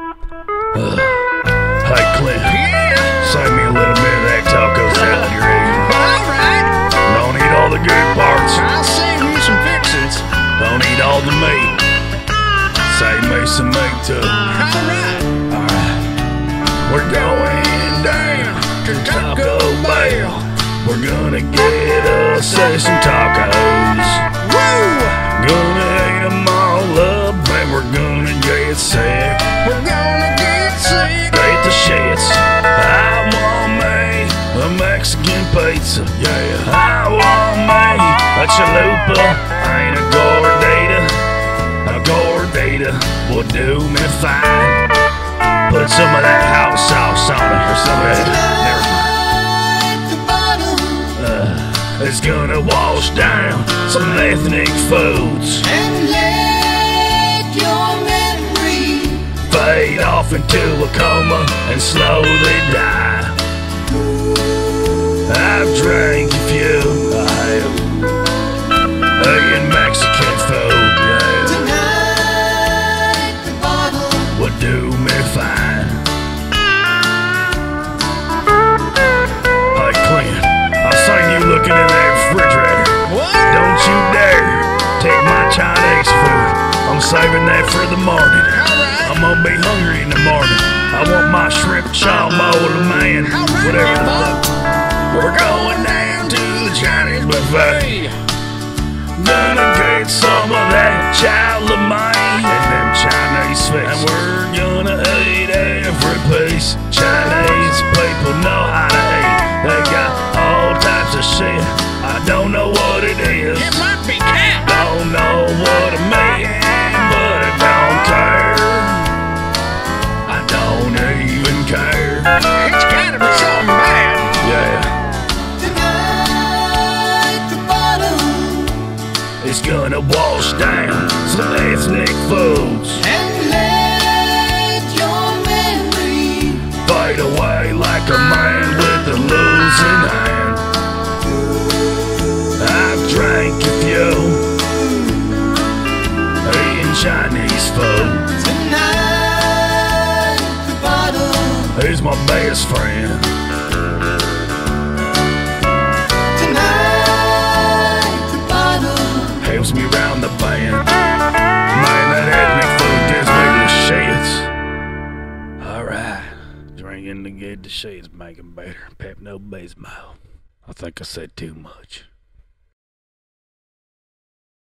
Hey, Clint. Yeah. Save me a little bit of that taco salad you're eating. Alright, Don't eat all the good parts. I'll save you some fixins. Don't eat all the meat. Save me some meat too. Alright, We're going down to Taco Bell. We're gonna get us some tacos. Mexican pizza. Yeah. I want me a chalupa and a gordita. A gordita will do me fine. Put some of that hot sauce on it or some of that. Never mind. Uh, it's gonna wash down some ethnic foods. And let your memory Fade off into a coma and slowly die. I've drank a few. Uh, I have. Eating Mexican food, yeah, tonight. The bottle would do me fine. Hey, Clint, I seen you looking in that refrigerator. What? Don't you dare take my Chinese food. I'm saving that for the morning. Alright. I'm gonna be hungry in the morning. I want my shrimp chow bowl of man. Chow mein and them Chinese fish. And we're gonna eat every piece. Chinese people know how to eat. They got all types of shit. I don't know what it is. It might be cat. Don't know what it means, but I don't care. I don't even care. it's gonna wash down some ethnic foods. and let your memory Fade away like a man with a losing hand. I've drank a few, eating Chinese food. tonight. The bottle He's my best friend. Round the band. Man, that ethnic food gives me the shits. Alright, drinking to get the shits making better. Pepto Bismol. I think I said too much.